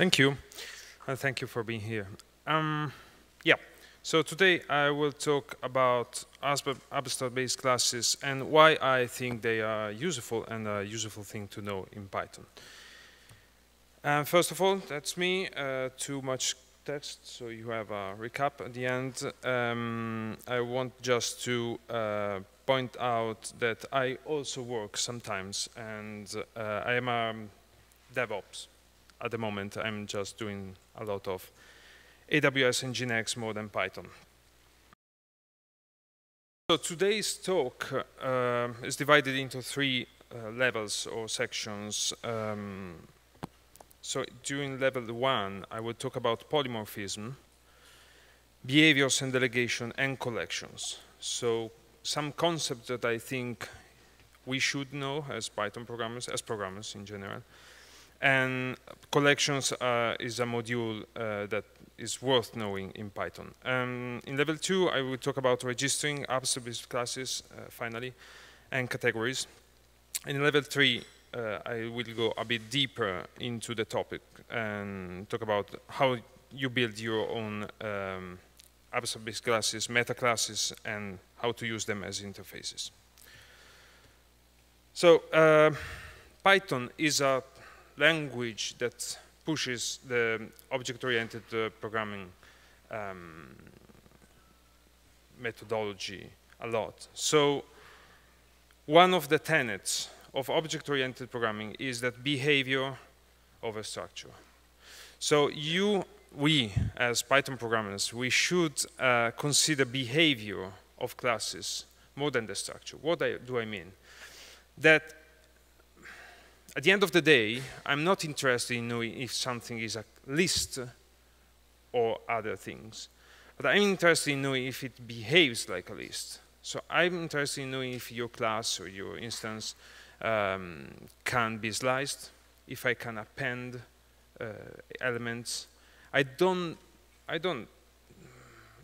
Thank you. Uh, thank you for being here. Um, yeah, so today I will talk about abstract base classes and why I think they are useful and a useful thing to know in Python. Uh, first of all, that's me. Uh, too much text, so you have a recap at the end. Um, I want just to uh, point out that I also work sometimes, and uh, I am a DevOps at the moment. I'm just doing a lot of AWS and Nginx more than Python. So today's talk uh, is divided into three uh, levels or sections. Um, so during level one, I will talk about polymorphism, behaviors and delegation, and collections. So some concepts that I think we should know as Python programmers, as programmers in general. And collections uh, is a module uh, that is worth knowing in Python. Um, in level two, I will talk about registering abstract classes, uh, finally, and categories. In level three, I will go a bit deeper into the topic and talk about how you build your own um, abstract classes, meta classes, and how to use them as interfaces. So uh, Python is a language that pushes the object-oriented uh, programming um, methodology a lot. So one of the tenets of object-oriented programming is that behavior over structure. So you, we, as Python programmers, we should uh, consider behavior of classes more than the structure. What I, do I mean? That at the end of the day, I'm not interested in knowing if something is a list or other things, but I'm interested in knowing if it behaves like a list. So I'm interested in knowing if your class or your instance um, can be sliced, if I can append uh, elements. I don't, I don't,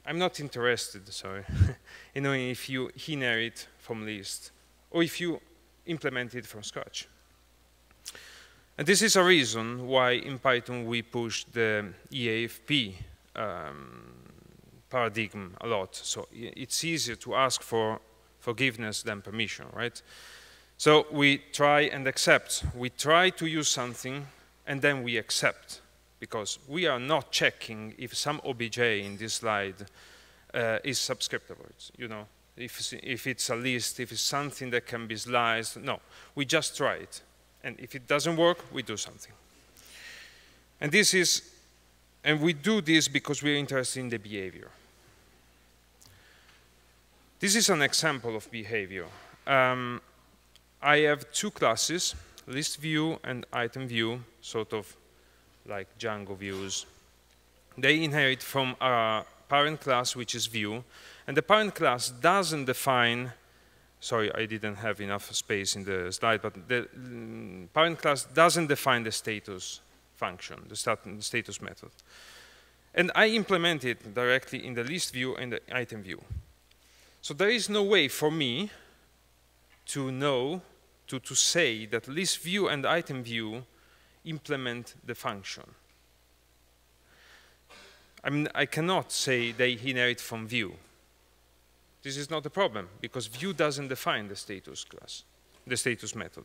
I'm not interested, sorry, in knowing if you inherit from list or if you implement it from scratch. And this is a reason why in Python we push the EAFP um, paradigm a lot. So it's easier to ask for forgiveness than permission, right? So we try and except. We try to use something and then we except because we are not checking if some OBJ in this slide uh, is subscriptable, you know, if, if it's a list, if it's something that can be sliced. No, we just try it. And if it doesn't work, we do something. And this is, and we do this because we're interested in the behavior. This is an example of behavior. Um, I have two classes, list view and item view, sort of like Django views. They inherit from a parent class, which is view, and the parent class doesn't define sorry, I didn't have enough space in the slide, but the mm, parent class doesn't define the status function, the status method. And I implement it directly in the list view and the item view. So there is no way for me to know, to, to say that list view and item view implement the function. I mean, I cannot say they inherit from view this is not a problem because view doesn't define the status class, the status method.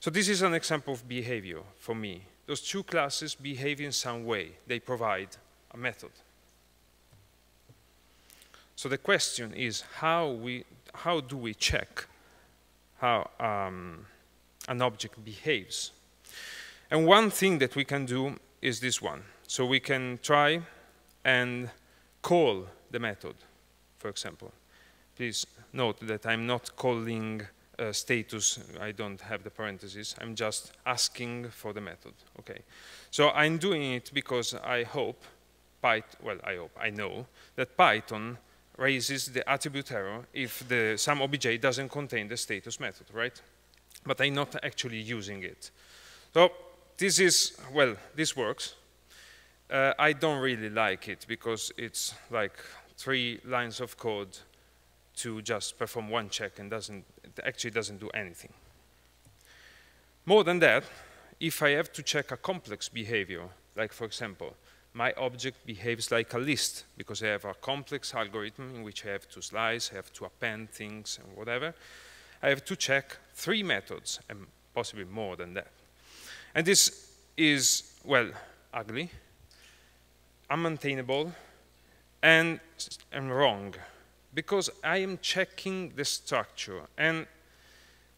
So this is an example of behavior for me. Those two classes behave in some way. They provide a method. So the question is how, we, how do we check how um, an object behaves? And one thing that we can do is this one. So we can try and call the method, for example please note that I'm not calling uh, status, I don't have the parentheses, I'm just asking for the method, okay. So I'm doing it because I hope, Python, well, I hope, I know, that Python raises the attribute error if the some obj doesn't contain the status method, right? But I'm not actually using it. So this is, well, this works. Uh, I don't really like it because it's like three lines of code to just perform one check and doesn't, actually doesn't do anything. More than that, if I have to check a complex behavior, Like for example, my object behaves like a list because I have a complex algorithm in which I have to slice, I have to append things and whatever. I have to check three methods and possibly more than that. And this is, well, ugly, unmaintainable, and, and wrong because I am checking the structure. And,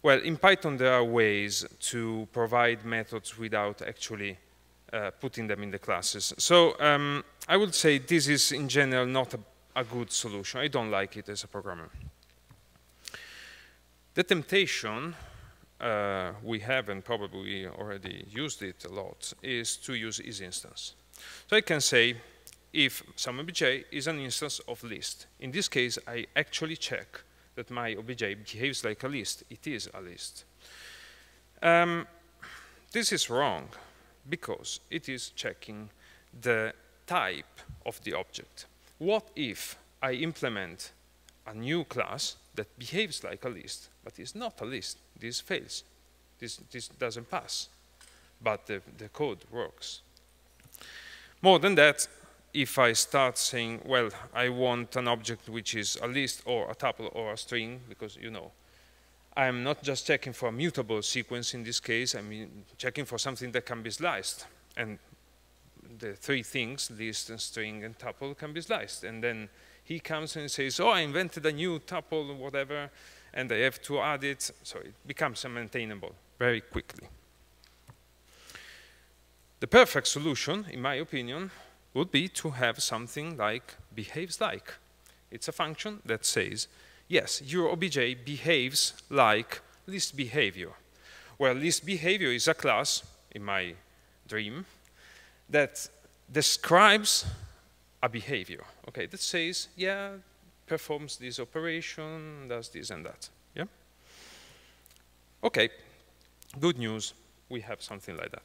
well, in Python there are ways to provide methods without actually uh, putting them in the classes. So um, I would say this is in general not a, a, good solution. I don't like it as a programmer. The temptation uh, we have, and probably already used it a lot, is to use isInstance. So I can say if some obj is an instance of list. In this case, I actually check that my obj behaves like a list. It is a list. Um, this is wrong because it is checking the type of the object. What if I implement a new class that behaves like a list, but is not a list? This fails. This, this doesn't pass, but the, the code works. More than that, if I start saying, well, I want an object which is a list or a tuple or a string, because, you know, I'm not just checking for a mutable sequence in this case, I'm checking for something that can be sliced. And the three things, list and string and tuple, can be sliced. And then he comes and says, oh, I invented a new tuple, or whatever, and I have to add it. So it becomes unmaintainable very quickly. The perfect solution, in my opinion, would be to have something like behaves like. It's a function that says, yes, your obj behaves like list behavior. Well, list behavior is a class, in my dream, that describes a behavior, okay, that says, yeah, performs this operation, does this and that, yeah? Okay, good news, we have something like that.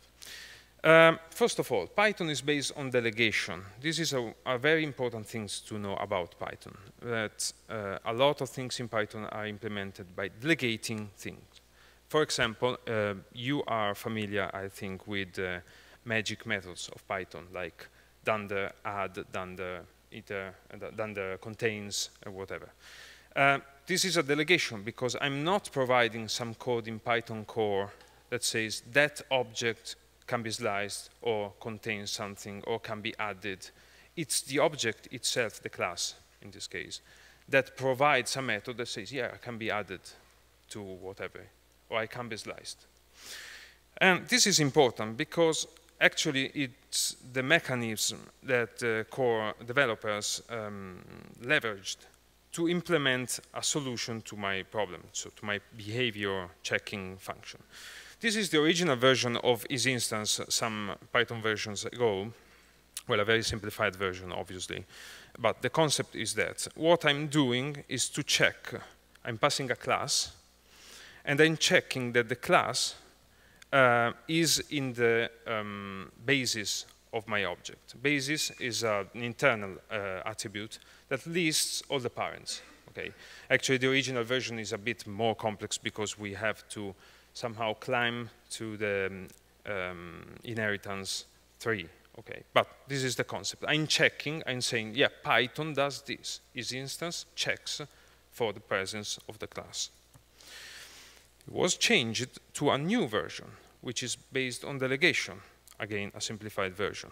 Um, first of all, Python is based on delegation. This is a, a very important thing to know about Python, that uh, a lot of things in Python are implemented by delegating things. For example, uh, you are familiar, I think, with uh, magic methods of Python, like dunder, add, dunder, iter, dunder contains, whatever. Uh, this is a delegation because I'm not providing some code in Python core that says that object can be sliced or contains something or can be added. It's the object itself, the class in this case, that provides a method that says, yeah, I can be added to whatever, or I can be sliced. And this is important because actually it's the mechanism that uh, core developers um, leveraged to implement a solution to my problem, so to my behavior checking function. This is the original version of isInstance some Python versions ago. Well, a very simplified version, obviously. But the concept is that what I'm doing is to check. I'm passing a class, and I'm checking that the class uh, is in the um, bases of my object. Bases is uh, an internal uh, attribute that lists all the parents. Okay. Actually, the original version is a bit more complex because we have to somehow climb to the um, um, inheritance tree. Okay, but this is the concept. I'm checking, I'm saying, yeah, Python does this. isInstance checks for the presence of the class. It was changed to a new version, which is based on delegation. Again, a simplified version.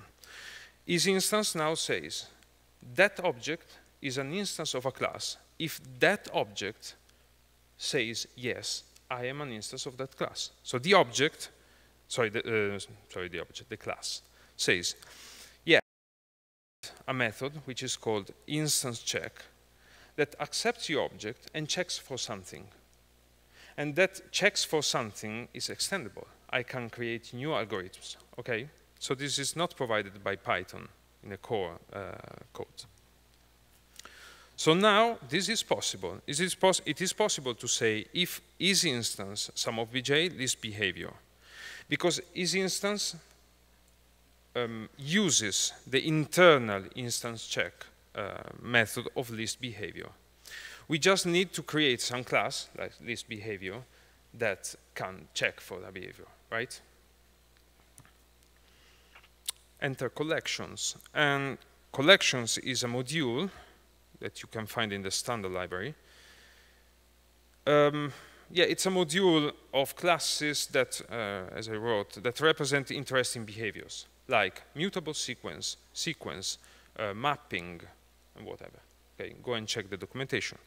isInstance now says, that object is an instance of a class if that object says yes I am an instance of that class. So the object, sorry, the, uh, sorry, the object, the class, says, yeah, a method which is called instance check that accepts your object and checks for something. And that checks for something is extendable. I can create new algorithms, okay? So this is not provided by Python in the core uh, code. So now this is possible. It is, pos it is possible to say if isInstance some obj list behavior. Because isInstance um, uses the internal instance check uh, method of list behavior. We just need to create some class, like list behavior, that can check for the behavior, right? enter collections. And collections is a module that you can find in the standard library. Um, yeah, it's a module of classes that, uh, as I wrote, that represent interesting behaviors, like mutable sequence, sequence, uh, mapping, and whatever. Okay, go and check the documentation.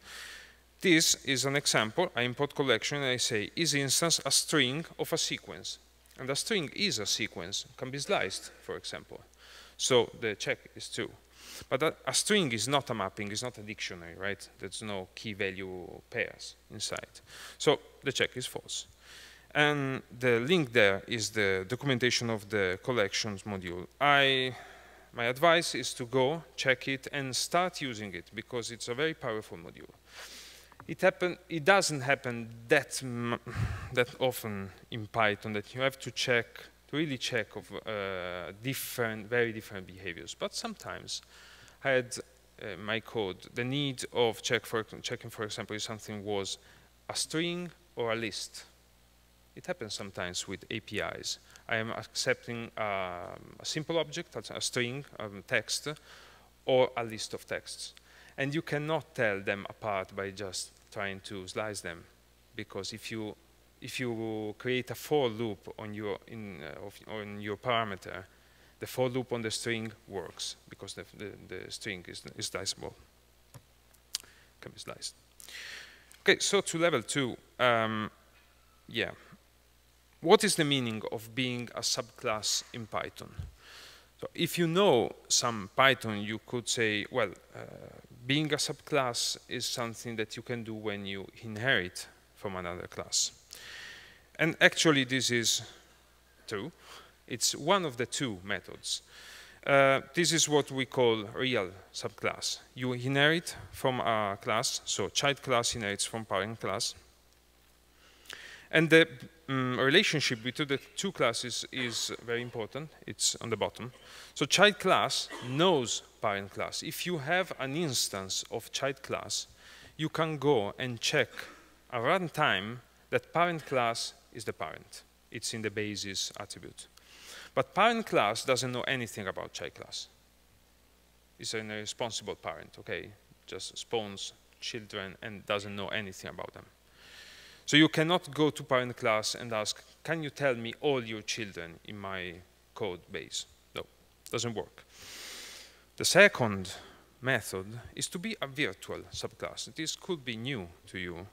This is an example. I import collection and I say, is instance a string of a sequence? And a string is a sequence, can be sliced, for example. So the check is true. But a, a, string is not a mapping, it's not a dictionary, right? There's no key value pairs inside. So the check is false. And the link there is the documentation of the collections module. I, my advice is to go, check it, and start using it, because it's a very powerful module. It, happen, it doesn't happen that, that often in Python that you have to check, to really check of uh, different, very different behaviors. But sometimes had uh, my code, the need of check for, checking, for example, if something was a string or a list. It happens sometimes with APIs. I am accepting um, a simple object, a string, um, text, or a list of texts. And you cannot tell them apart by just trying to slice them. Because if you, if you create a for loop on your, in, uh, on your parameter, the for loop on the string works because the, the, the string is, is sliceable, can be sliced. Okay, so to level two, um, yeah. What is the meaning of being a subclass in Python? So if you know some Python, you could say, well, uh, being a subclass is something that you can do when you inherit from another class. And actually this is true. It's one of the two methods. Uh, this is what we call real subclass. You inherit from a class, so child class inherits from parent class. And the um, relationship between the two classes is very important. It's on the bottom. So child class knows parent class. If you have an instance of child class, you can go and check at runtime that parent class is the parent. It's in the bases attribute. But parent class doesn't know anything about child class. It's an irresponsible parent, okay? Just spawns children and doesn't know anything about them. So you cannot go to parent class and ask, can you tell me all your children in my code base? No, doesn't work. The second method is to be a virtual subclass. This could be new to you.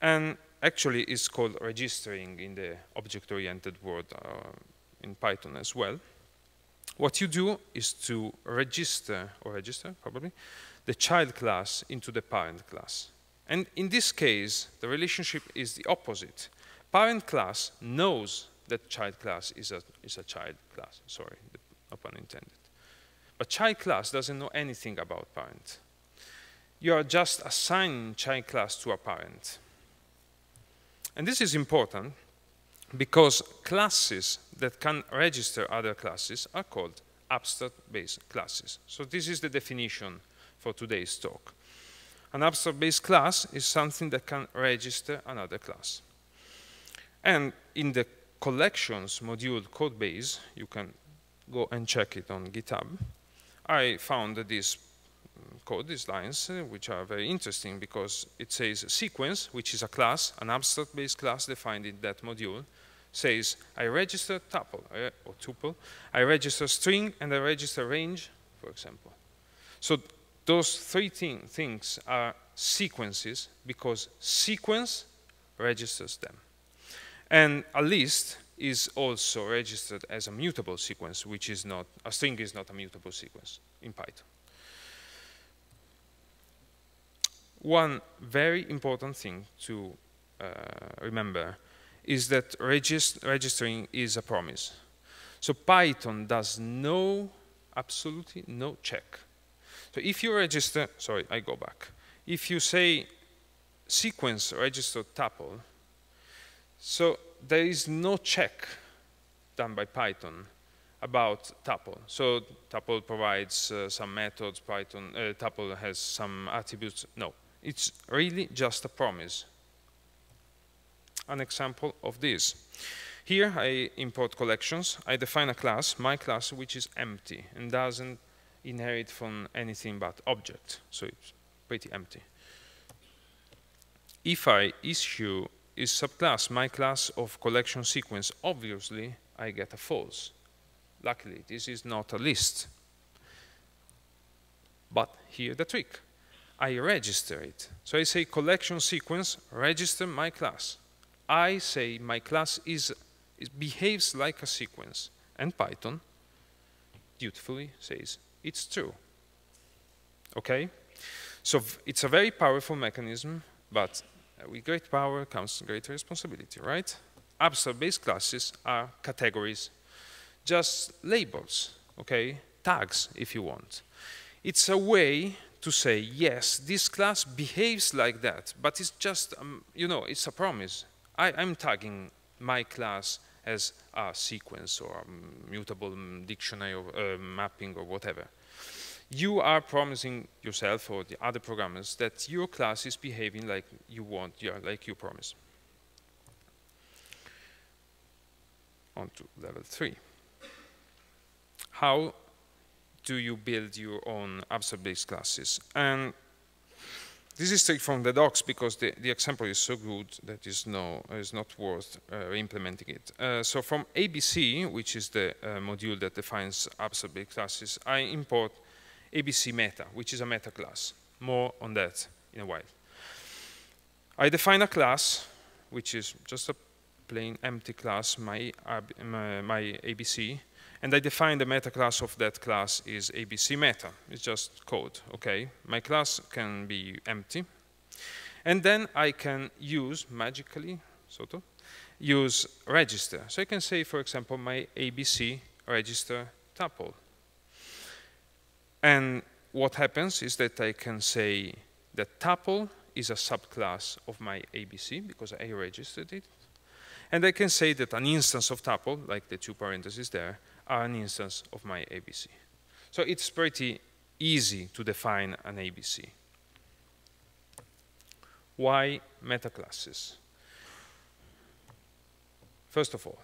And actually it's called registering in the object-oriented world. Uh, in Python as well. What you do is to register, or register probably, the child class into the parent class. And in this case, the relationship is the opposite. Parent class knows that child class is a, is a child class. Sorry, no pun intended. But child class doesn't know anything about parent. You are just assigning child class to a parent. And this is important because classes that can register other classes are called abstract base classes. So this is the definition for today's talk. An abstract base class is something that can register another class. And in the collections module code base, you can go and check it on GitHub. I found this code, these lines, uh, which are very interesting because it says sequence, which is a class, an abstract base class defined in that module, says I register tuple uh, or tuple, I register string, and I register range, for example. So those three thing, things are sequences because sequence registers them. And a list is also registered as a mutable sequence, which is not, a string is not a mutable sequence in Python. One very important thing to uh, remember is that regist registering is a promise. So Python does no, absolutely no check. So if you register, sorry, I go back. If you say sequence register tuple, so there is no check done by Python about tuple. So tuple provides uh, some methods, Python, uh, tuple has some attributes. No, it's really just a promise an example of this. Here I import collections. I define a class, my class, which is empty and doesn't inherit from anything but object. So it's pretty empty. If I issue is subclass my class of collection sequence, obviously I get a false. Luckily, this is not a list. But here the trick. I register it. So I say collection sequence, register my class. I say my class is, behaves like a sequence. And Python dutifully says it's true. Okay? So it's a very powerful mechanism, but with great power comes great responsibility, right? Abstract base classes are categories, just labels, okay? Tags, if you want. It's a way to say, yes, this class behaves like that, but it's just, um, you know, it's a promise. I, am tagging my class as a sequence or a mutable dictionary or uh, mapping or whatever. You are promising yourself or the other programmers that your class is behaving like you want, yeah, like you promise. On to level three. How do you build your own abstract base classes? And this is straight from the docs because the, the example is so good that is no is not worth uh, implementing it. Uh, so from ABC, which is the uh, module that defines abstract base classes, I import ABC meta, which is a meta class. More on that in a while. I define a class, which is just a plain empty class, my, my, my ABC, and I define the meta class of that class is ABC meta. It's just code, okay? My class can be empty. And then I can use, magically, sort of, use register. So I can say, for example, my ABC register tuple. And what happens is that I can say that tuple is a subclass of my ABC because I registered it. And I can say that an instance of tuple, like the two parentheses there, an instance of my ABC. So it's pretty easy to define an ABC. Why metaclasses? First of all,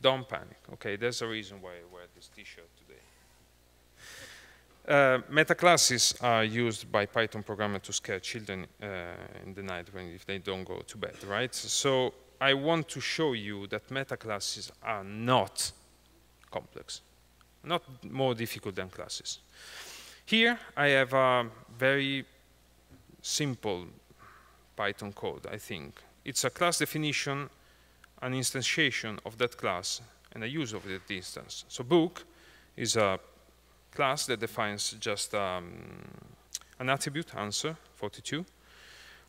don't panic. Okay, there's a reason why I wear this t-shirt today. Uh, metaclasses are used by Python programmers to scare children uh, in the night when if they don't go to bed, right? So I want to show you that metaclasses are not complex, not more difficult than classes. Here I have a very simple Python code, I think. It's a class definition, an instantiation of that class, and a use of that instance. So book is a class that defines just um, an attribute, answer, 42.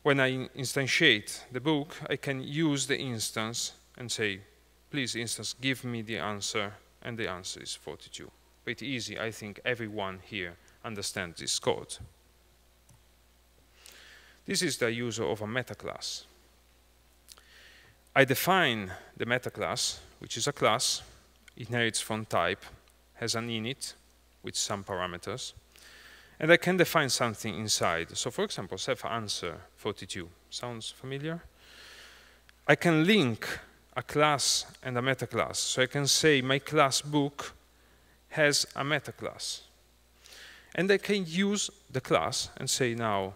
When I instantiate the book, I can use the instance and say, please instance, give me the answer and the answer is 42. Pretty easy, I think everyone here understands this code. This is the user of a meta class. I define the meta class, which is a class, inherits from type, has an init with some parameters, and I can define something inside. So for example, self answer 42. Sounds familiar? I can link a class and a meta class. So I can say my class book has a meta class. And I can use the class and say now,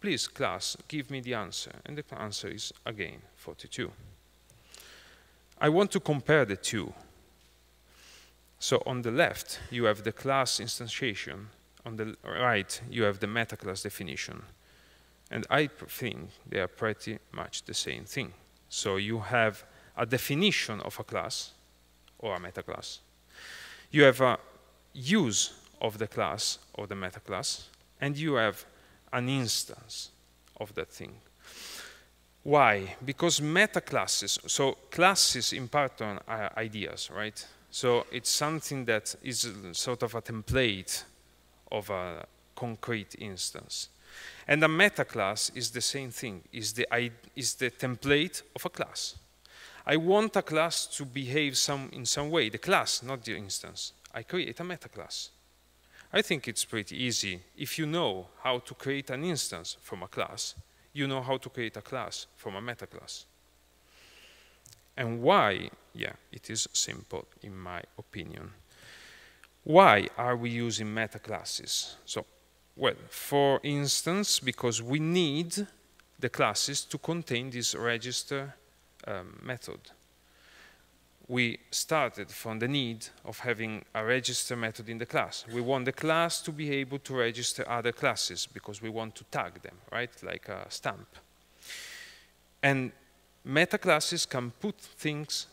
please class, give me the answer. And the answer is again 42. I want to compare the two. So on the left, you have the class instantiation. On the right, you have the meta class definition. And I think they are pretty much the same thing. So you have a definition of a class or a meta class. You have a use of the class or the meta class, and you have an instance of that thing. Why? Because meta classes, so classes in Python are ideas, right? So it's something that is sort of a template of a concrete instance. And a meta class is the same thing, is the, is the template of a class. I want a class to behave some, in some way, the class, not the instance. I create a meta class. I think it's pretty easy. If you know how to create an instance from a class, you know how to create a class from a meta class. And why? Yeah, it is simple in my opinion. Why are we using meta classes? So, well, for instance, because we need the classes to contain this register um, method. We started from the need of having a register method in the class. We want the class to be able to register other classes because we want to tag them, right, like a stamp. And meta classes can put things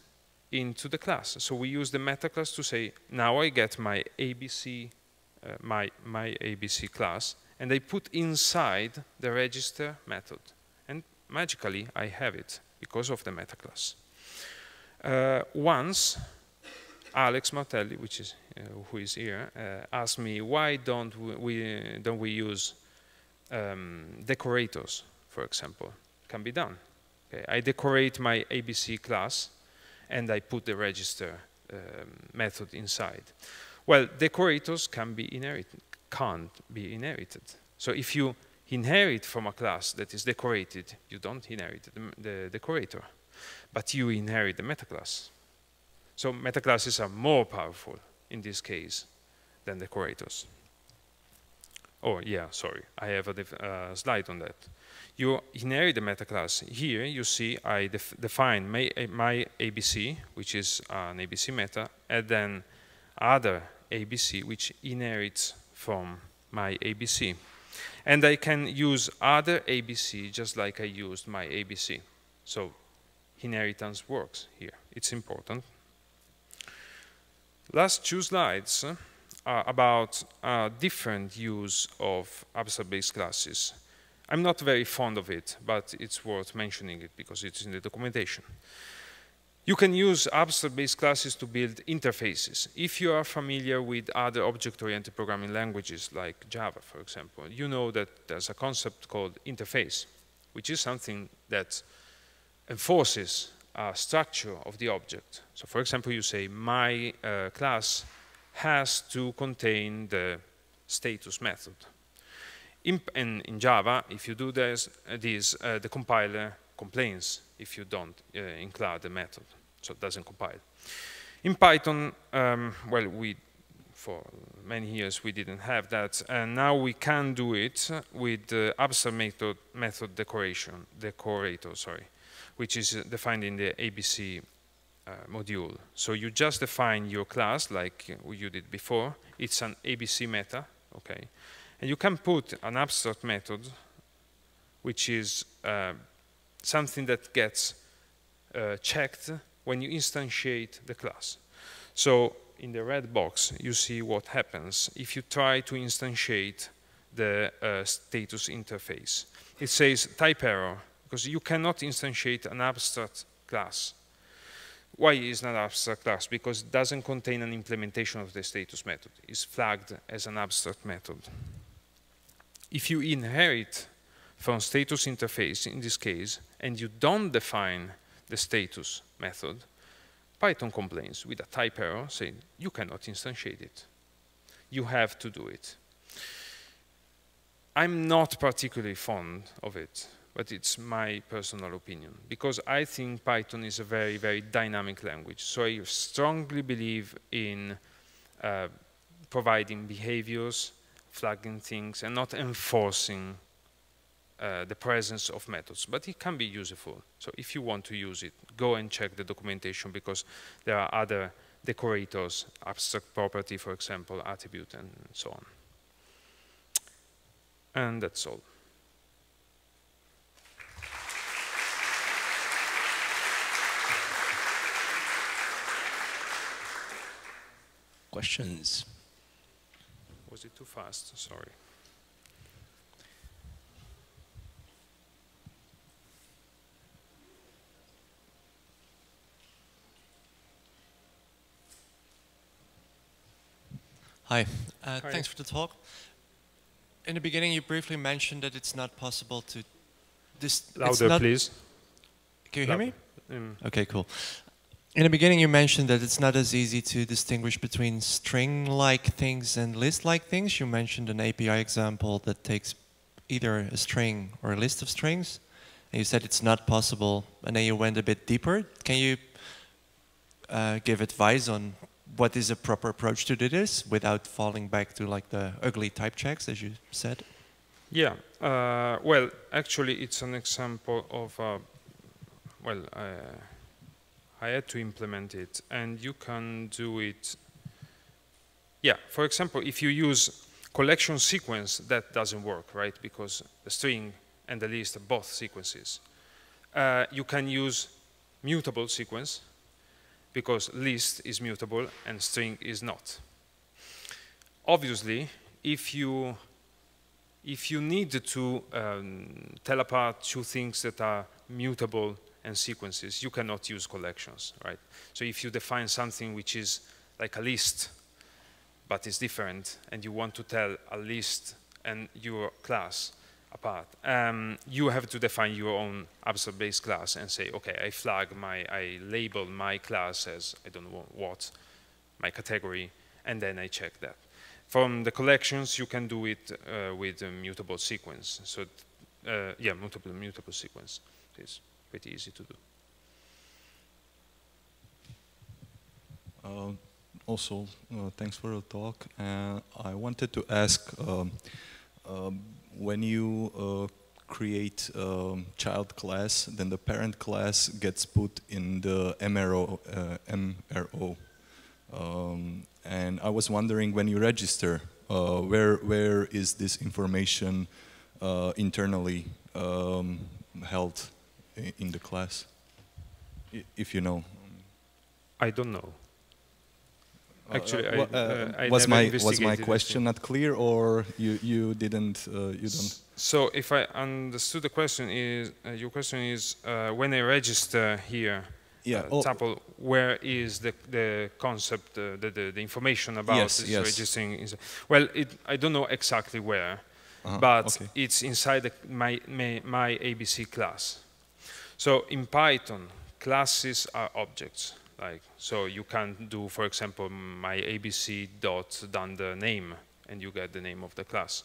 into the class. So we use the meta class to say, now I get my ABC, uh, my, my ABC class, and I put inside the register method. And magically, I have it because of the meta class. Uh, once, Alex Martelli, which is uh, who is here, uh, asked me why don't we, don't we use um, decorators, for example? Can be done. Okay, I decorate my ABC class and I put the register um, method inside. Well, decorators can be inherited, can't be inherited. So if you inherit from a class that is decorated, you don't inherit the, the decorator, but you inherit the metaclass. So metaclasses are more powerful in this case than decorators. Oh, yeah, sorry, I have a uh, slide on that you inherit the metaclass. Here you see I def define my, my ABC, which is an ABC meta, and then other ABC, which inherits from my ABC. And I can use other ABC just like I used my ABC. So inheritance works here. It's important. Last two slides uh, are about a different use of abstract base classes. I'm not very fond of it, but it's worth mentioning it because it's in the documentation. You can use abstract base classes to build interfaces. If you are familiar with other object-oriented programming languages like Java, for example, you know that there's a concept called interface, which is something that enforces a structure of the object. So for example, you say, my uh, class has to contain the status method in, in, in Java, if you do this, uh, this uh, the compiler complains if you don't uh, include the method, so it doesn't compile. In Python, um, well, we for many years we didn't have that, and now we can do it with the abstract method, method decoration, decorator, sorry, which is defined in the ABC uh, module. So you just define your class like you did before. It's an ABC meta, okay, and you can put an abstract method, which is uh, something that gets uh, checked when you instantiate the class. So in the red box, you see what happens if you try to instantiate the uh, status interface. It says type error, because you cannot instantiate an abstract class. Why is not abstract class? Because it doesn't contain an implementation of the status method. It's flagged as an abstract method if you inherit from status interface, in this case, and you don't define the status method, Python complains with a type error saying, you cannot instantiate it. You have to do it. I'm not particularly fond of it, but it's my personal opinion, because I think Python is a very, very dynamic language. So I strongly believe in uh, providing behaviors flagging things and not enforcing uh, the presence of methods, but it can be useful. So if you want to use it, go and check the documentation because there are other decorators, abstract property, for example, attribute, and so on. And that's all. Questions? Was it too fast? Sorry. Hi. Uh, Hi. Thanks for the talk. In the beginning, you briefly mentioned that it's not possible to... This, Louder, please. Can you hear me? Mm. Okay, cool. In the beginning, you mentioned that it's not as easy to distinguish between string-like things and list-like things. You mentioned an API example that takes either a string or a list of strings. And you said it's not possible, and then you went a bit deeper. Can you uh, give advice on what is a proper approach to do this without falling back to like the ugly type checks, as you said? Yeah. Uh, well, actually, it's an example of, uh, well, uh, I had to implement it, and you can do it. Yeah. For example, if you use collection sequence, that doesn't work, right? Because the string and the list are both sequences. Uh, you can use mutable sequence, because list is mutable and string is not. Obviously, if you if you need to um, tell apart two things that are mutable and sequences, you cannot use collections, right? So if you define something which is like a list, but is different, and you want to tell a list and your class apart, um, you have to define your own abstract base class and say, okay, I flag my, I label my class as, I don't know what, my category, and then I check that. From the collections, you can do it uh, with a mutable sequence. So, uh, yeah, mutable, mutable sequence. It's pretty easy to do. Uh, also, thanks for the talk. I wanted to ask, um, um, when you uh, create a um, child class, then the parent class gets put in the MRO. MRO. Um, and I was wondering when you register, uh, where where is this information uh, internally um, held in the class, if you know? I don't know. Uh, Actually, uh, I, uh, I was my was my question not clear, or you you didn't you don't? So, if I understood the question is your question is when I register here yeah. Uh, example, where is the, the concept, uh, the, the, the, information about yes, this yes. registering? Well, it, I don't know exactly where, uh -huh. but okay. it's inside the, my, my, my ABC class. So in Python, classes are objects. Like so, you can do, for example, my ABC dot dunder name, and you get the name of the class.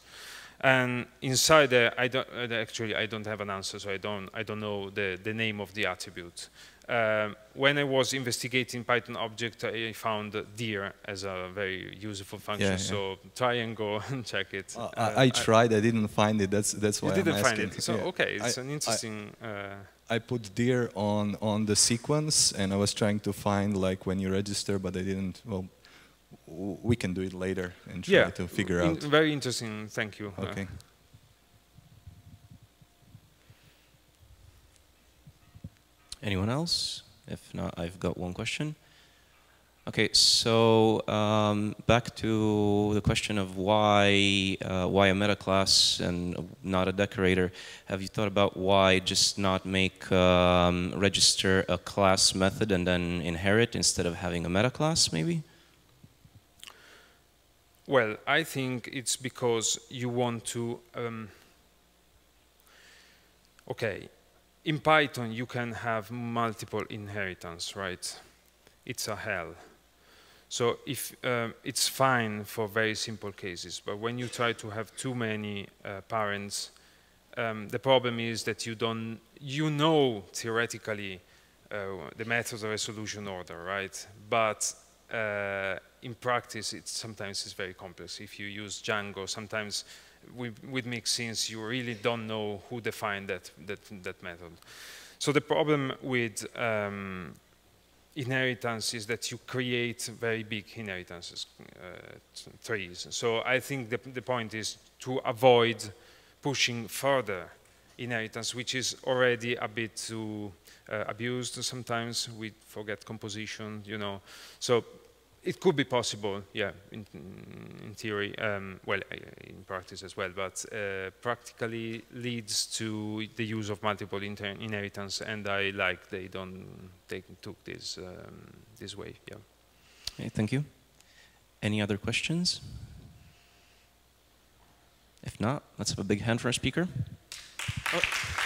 And inside there, I don't uh, actually I don't have an answer, so I don't I don't know the the name of the attribute. Um, when I was investigating Python object, I found dir as a very useful function. Yeah, yeah. So try and go and check it. Uh, uh, I, I, tried. I, didn't find it. That's that's why you didn't I'm find it. So yeah. okay, it's I, an interesting. Uh, I put dir on on the sequence, and I was trying to find like when you register, but I didn't. Well, we can do it later and try to figure in, out. Very interesting. Thank you. Okay. Anyone else? If not, I've got one question. Okay, so um, back to the question of why uh, why a meta class and not a decorator. Have you thought about why just not make um, register a class method and then inherit instead of having a meta class, maybe? Well, I think it's because you want to. Um, okay, in Python, you can have multiple inheritance, right? It's a hell. So if um, it's fine for very simple cases, but when you try to have too many uh, parents, um, the problem is that you don't, you know theoretically uh, the method of resolution order, right? But uh, in practice, it sometimes it's very complex. If you use Django, sometimes with, with mixins, you really don't know who defined that, that, that method. So the problem with um, inheritance is that you create very big inheritances, uh, trees. So I think the, the point is to avoid pushing further inheritance, which is already a bit too uh, abused sometimes. We forget composition, you know. So it could be possible, yeah, in, in theory, um, well, in practice as well, but uh, practically leads to the use of multiple inheritance, and I like they don't take took this um, this way, yeah. Okay, thank you. Any other questions? If not, let's have a big hand for our speaker. Oh.